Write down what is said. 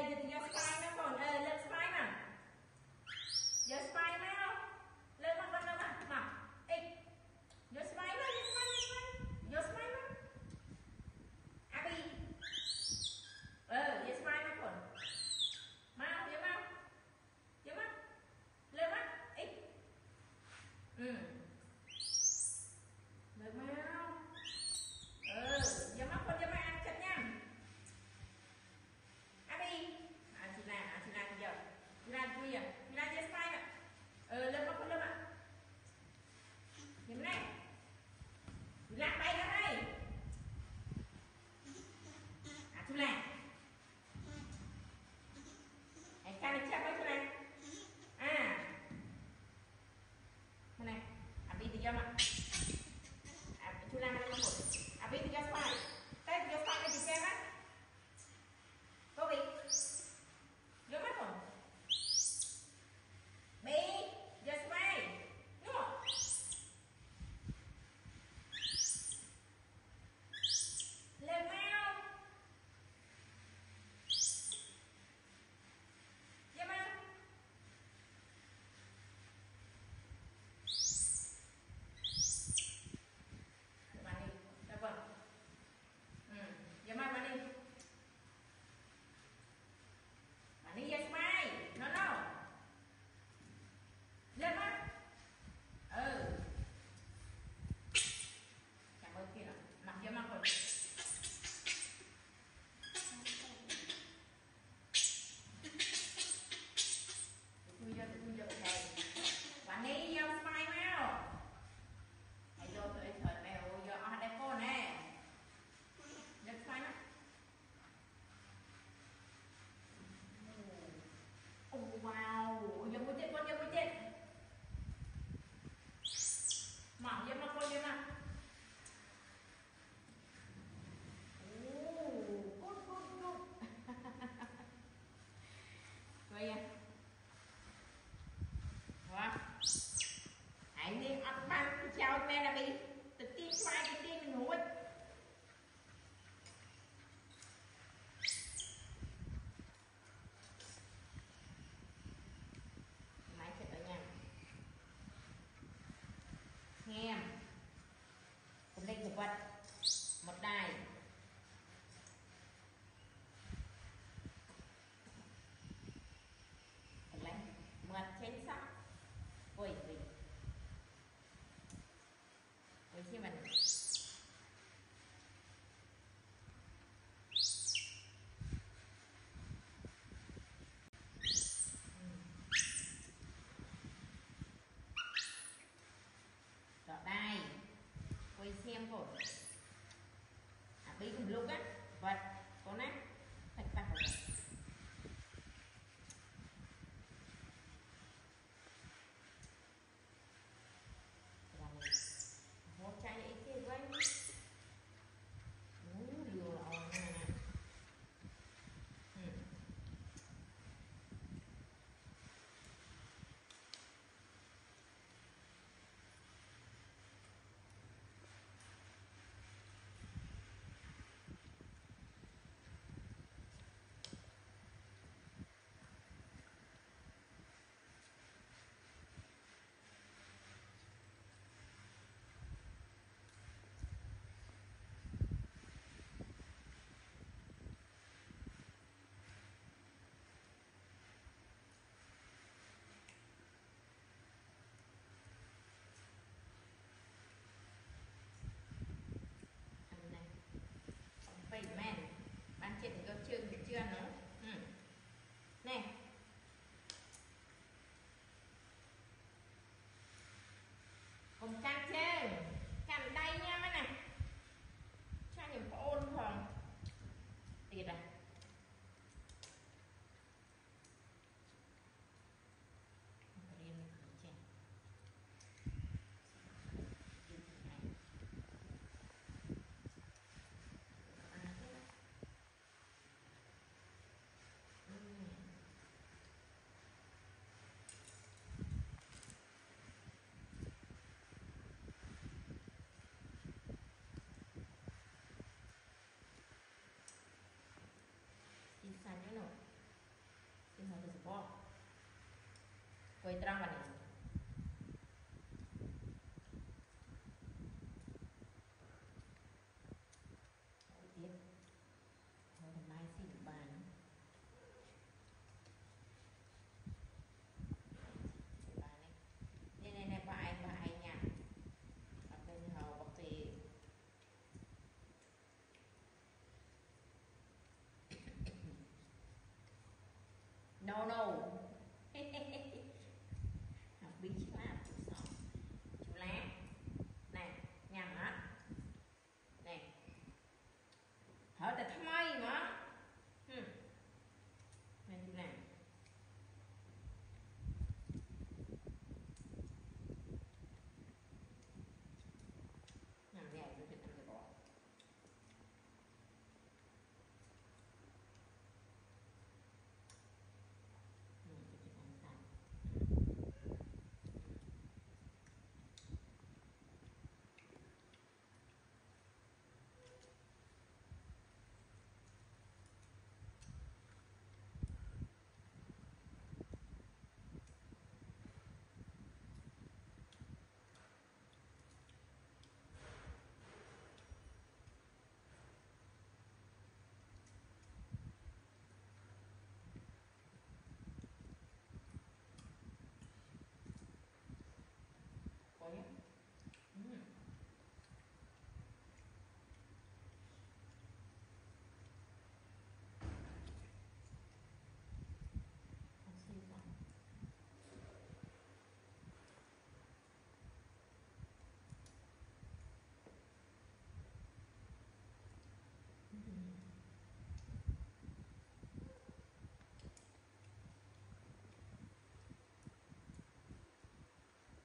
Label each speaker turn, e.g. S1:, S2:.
S1: yeah, get the yes. vayan a pedir thì khi mình rồi đây. Quay xem rồi à, đi cùng lúc á. This time you know. This one is ball. Voy a. No, no. now be